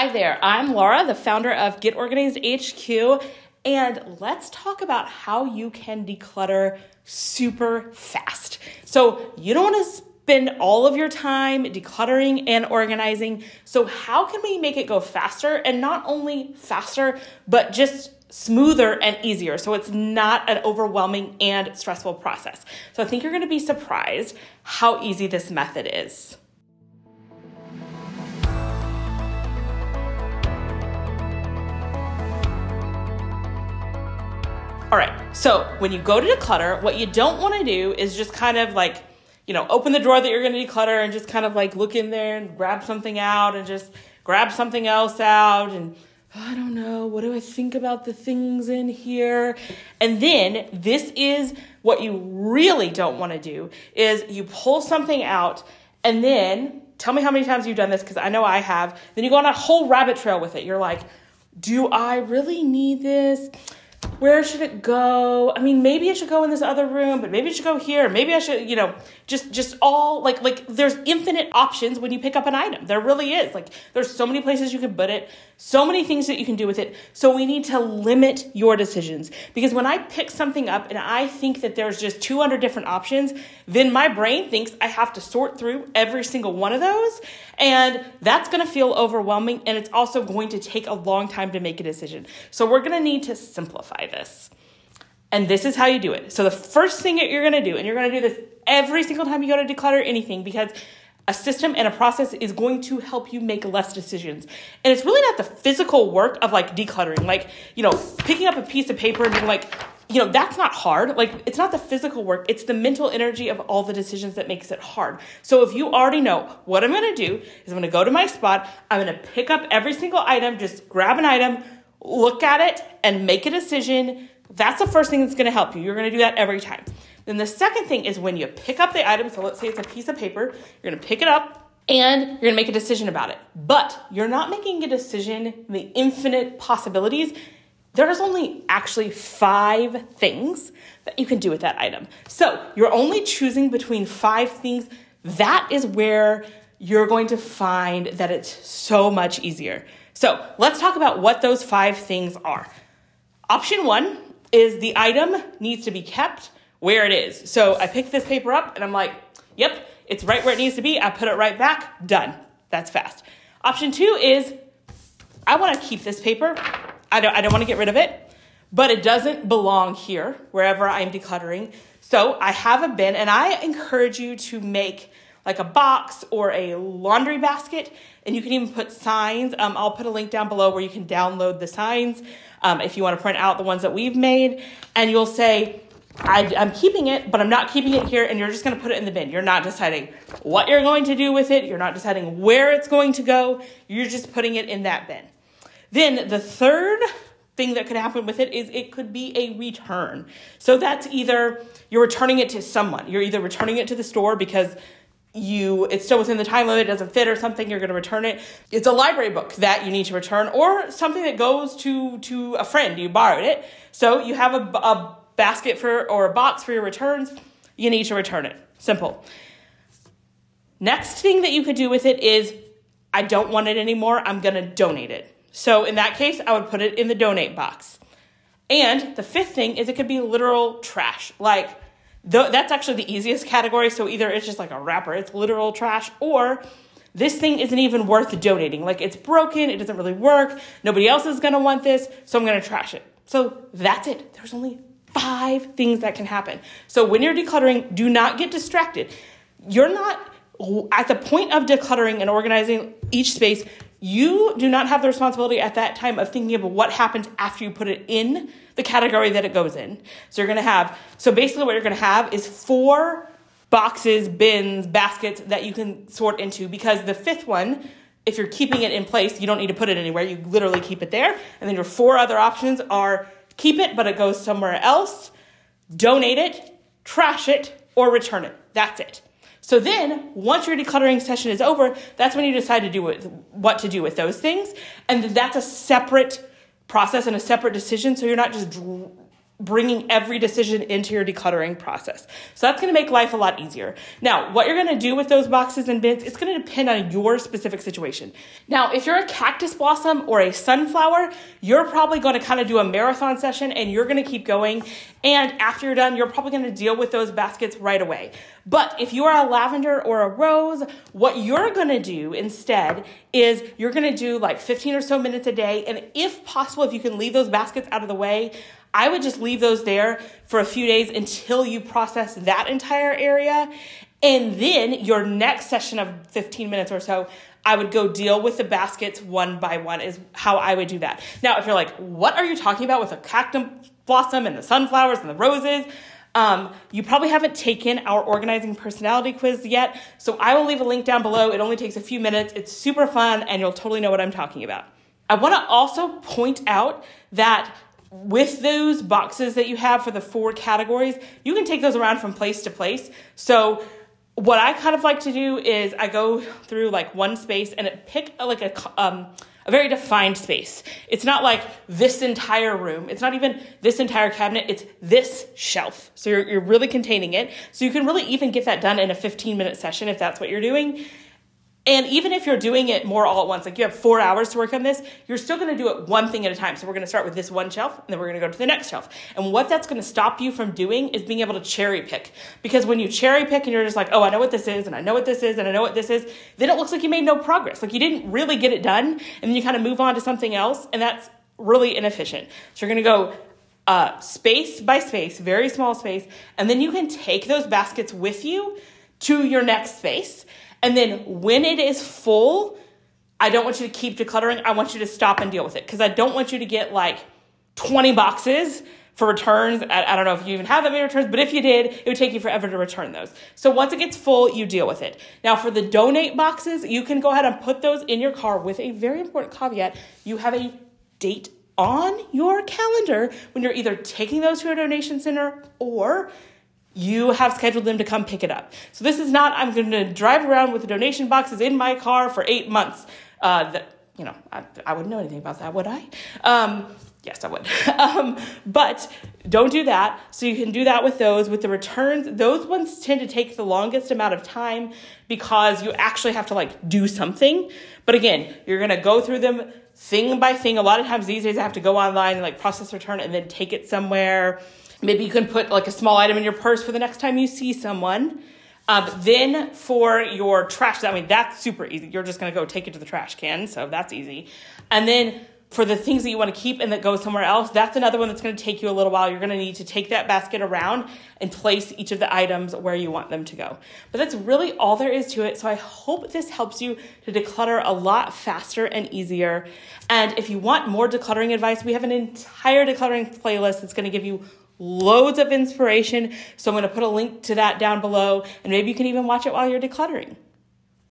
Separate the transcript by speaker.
Speaker 1: Hi there, I'm Laura, the founder of Get Organized HQ, and let's talk about how you can declutter super fast. So, you don't want to spend all of your time decluttering and organizing. So, how can we make it go faster and not only faster, but just smoother and easier so it's not an overwhelming and stressful process. So I think you're going to be surprised how easy this method is. All right, so when you go to declutter, what you don't want to do is just kind of like, you know, open the drawer that you're going to declutter and just kind of like look in there and grab something out and just grab something else out and oh, I don't know, what do I think about the things in here? And then this is what you really don't want to do is you pull something out and then tell me how many times you've done this because I know I have. Then you go on a whole rabbit trail with it. You're like, do I really need this? Where should it go? I mean, maybe it should go in this other room, but maybe it should go here. Maybe I should, you know, just just all like like there's infinite options when you pick up an item. There really is. Like there's so many places you can put it, so many things that you can do with it. So we need to limit your decisions because when I pick something up and I think that there's just 200 different options, then my brain thinks I have to sort through every single one of those, and that's going to feel overwhelming and it's also going to take a long time to make a decision. So we're going to need to simplify this. And this is how you do it. So the first thing that you're going to do, and you're going to do this every single time you go to declutter anything because a system and a process is going to help you make less decisions. And it's really not the physical work of like decluttering, like, you know, picking up a piece of paper and being like, you know, that's not hard. Like, it's not the physical work, it's the mental energy of all the decisions that makes it hard. So, if you already know what I'm gonna do is I'm gonna go to my spot, I'm gonna pick up every single item, just grab an item, look at it, and make a decision that's the first thing that's going to help you. You're going to do that every time. Then the second thing is when you pick up the item, so let's say it's a piece of paper, you're going to pick it up and you're going to make a decision about it. But you're not making a decision in the infinite possibilities. There's only actually five things that you can do with that item. So you're only choosing between five things. That is where you're going to find that it's so much easier. So let's talk about what those five things are. Option one is the item needs to be kept where it is. So I pick this paper up and I'm like, yep, it's right where it needs to be. I put it right back, done. That's fast. Option two is I want to keep this paper. I don't, I don't want to get rid of it, but it doesn't belong here, wherever I'm decluttering. So I have a bin and I encourage you to make like a box or a laundry basket. And you can even put signs. Um, I'll put a link down below where you can download the signs um, if you want to print out the ones that we've made. And you'll say, I, am keeping it, but I'm not keeping it here, and you're just going to put it in the bin. You're not deciding what you're going to do with it. You're not deciding where it's going to go. You're just putting it in that bin. Then the third thing that could happen with it is it could be a return. So that's either you're returning it to someone. You're either returning it to the store because you it's still within the time limit, it doesn't fit or something, you're going to return it. It's a library book that you need to return or something that goes to to a friend. You borrowed it. So you have a, a basket for or a box for your returns, you need to return it. Simple. Next thing that you could do with it is I don't want it anymore. I'm going to donate it. So in that case, I would put it in the donate box. And the fifth thing is it could be literal trash. Like that's actually the easiest category. So either it's just like a wrapper, it's literal trash, or this thing isn't even worth donating. Like it's broken, it doesn't really work, nobody else is gonna want this, so I'm gonna trash it. So that's it. There's only five things that can happen. So when you're decluttering, do not get distracted. You're not at the point of decluttering and organizing each space, you do not have the responsibility at that time of thinking about what happens after you put it in the category that it goes in. So you're to have, so basically what you're to have is four boxes, bins, baskets that you can sort into because the fifth one, if you're keeping it in place, you don't need to put it anywhere. You literally keep it there. And then your four other options are keep it, but it goes somewhere else, donate it, trash it, or return it. That's it. So then, once your decluttering session is over, that's when you decide to do with, what to do with those things. And that's a separate process and a separate decision. So you're not just bringing every decision into your decluttering process. So that's going to make life a lot easier. Now, what you're going to do with those boxes and bins, it's going to depend on your specific situation. Now, if you're a cactus blossom or a sunflower, you're probably going to kind of do a marathon session and you're going to keep going. And after you're done, you're probably going to deal with those baskets right away. But if you are a lavender or a rose, what you're going to do instead is you're going to do like 15 or so minutes a day. And if possible, if you can leave those baskets out of the way, I would just leave those there for a few days until you process that entire area. And then your next session of 15 minutes or so, I would go deal with the baskets one by one, is how I would do that. Now, if you're like, what are you talking about with the cactus blossom and the sunflowers and the roses? Um, you probably haven't taken our organizing personality quiz yet, so I will leave a link down below. It only takes a few minutes. It's super fun, and you'll totally know what I'm talking about. I want to also point out that with those boxes that you have for the four categories, you can take those around from place to place. So what I kind of like to do is I go through like one space and pick like a um, a very defined space. It's not like this entire room. It's not even this entire cabinet. It's this shelf. So you're, you're really containing it. So you can really even get that done in a 15 minute session if that's what you're doing. And even if you're doing it more all at once, like you have four hours to work on this, you're still to do it one thing at a time. So we're to start with this one shelf, and then we're to go to the next shelf. And what that's to stop you from doing is being able to cherry pick. Because when you cherry pick and you're just like, oh, I know what this is, and I know what this is, and I know what this is, then it looks like you made no progress. Like you didn't really get it done, and then you kind of move on to something else, and that's really inefficient. So you're going to go uh, space by space, very small space, and then you can take those baskets with you to your next space and then when it is full, I don't want you to keep decluttering. I want you to stop and deal with it because I don't want you to get like 20 boxes for returns. I, I, don't know if you even have that many returns, but if you did, it would take you forever to return those. So once it gets full, you deal with it. Now, for the donate boxes, you can go ahead and put those in your car with a very important caveat. You have a date on your calendar when you're either taking those to a donation center or you have scheduled them to come pick it up. So this is not, I'm going to drive around with the donation boxes in my car for eight months. Uh, that, you know, I, I wouldn't know anything about that, would I? Um, yes, I would. um, but don't do that. So you can do that with those. With the returns, those ones tend to take the longest amount of time because you actually have to like do something. But again, you're going to go through them thing by thing. A lot of times these days I have to go online and like process return and then take it somewhere Maybe you can put like a small item in your purse for the next time you see someone. Um, then for your trash, I mean, that's super easy. You're just going to go take it to the trash can. So that's easy. And then for the things that you want to keep and that go somewhere else, that's another one that's going to take you a little while. You're going to need to take that basket around and place each of the items where you want them to go. But that's really all there is to it. So I hope this helps you to declutter a lot faster and easier. And if you want more decluttering advice, we have an entire decluttering playlist that's going to give you loads of inspiration. So I'm going to put a link to that down below, and maybe you can even watch it while you're decluttering.